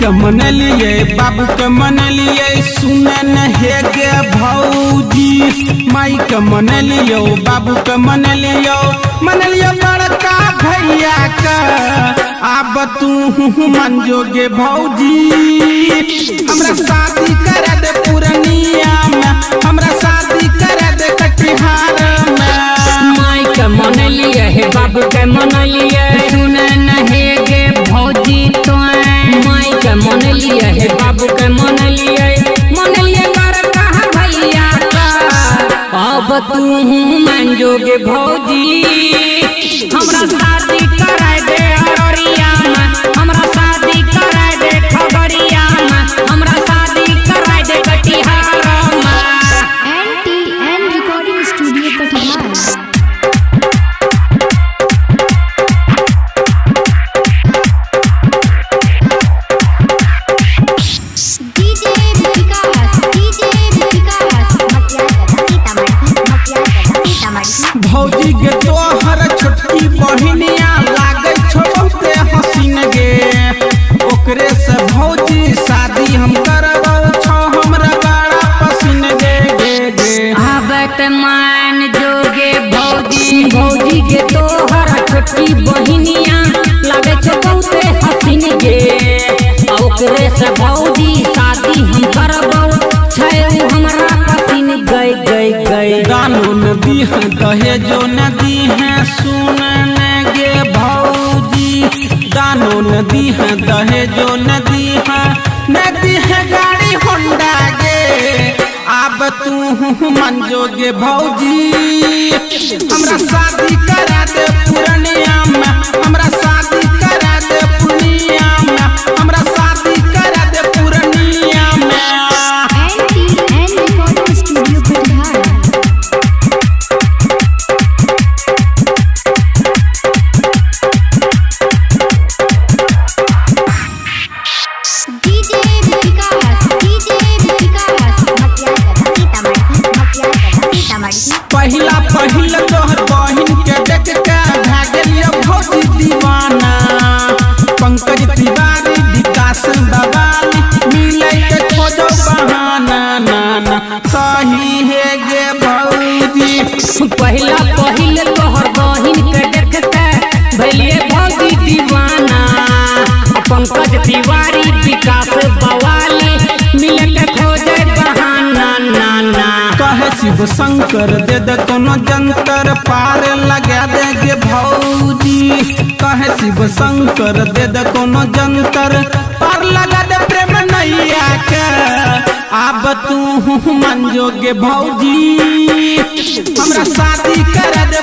के मन लिए बाबू के मन लिए सुने हे गे भौजी। माई के मन लियो बाबू के मन लियो मन लियो बड़का भैया का अब तू मन जोगे भौजी। हमरा शादी कर दे पूर्णिया तू मन जोगे भौजी भौजी गे तोहर छोटकी बहिनिया लागे छो बहुते हसीन गे। ओकरे से भौजी शादी हम करबौ छो हमरा बड़ा पसीन गे गे गे। आवत मान जोगे भौजी। भौजी के तोहर छोटकी बहिनिया लागे छो बहुते हसीन गे। ओकरे से भौजी दहेजो नदी है सुन गे भौजी दानो नदी है दहेजो नदी है। नदी है गाड़ी होंडा गे। अब तू मन जोगे भौजी हमरा शादी करा दे पूर्णिया तोहर बहिन के देख के भौजी दीवाना। पंकज तिवारी, विकास दवाली मिले के खोजो बहाना ना ना सही है गे भौजी। पहिला तोहर बहिन के देखते भैलिए भौजी दीवाना। पंकज तिवारी, विकास बवाली शिव शंकर दे दे कोनो जंतर, पार लगा दे गे भौजी। कहे शिव शंकर दे दे कोनो जंतर, पार लगा दे प्रेम नैया के अब तू मन जोगे भौजी। हमरा शादी कर दे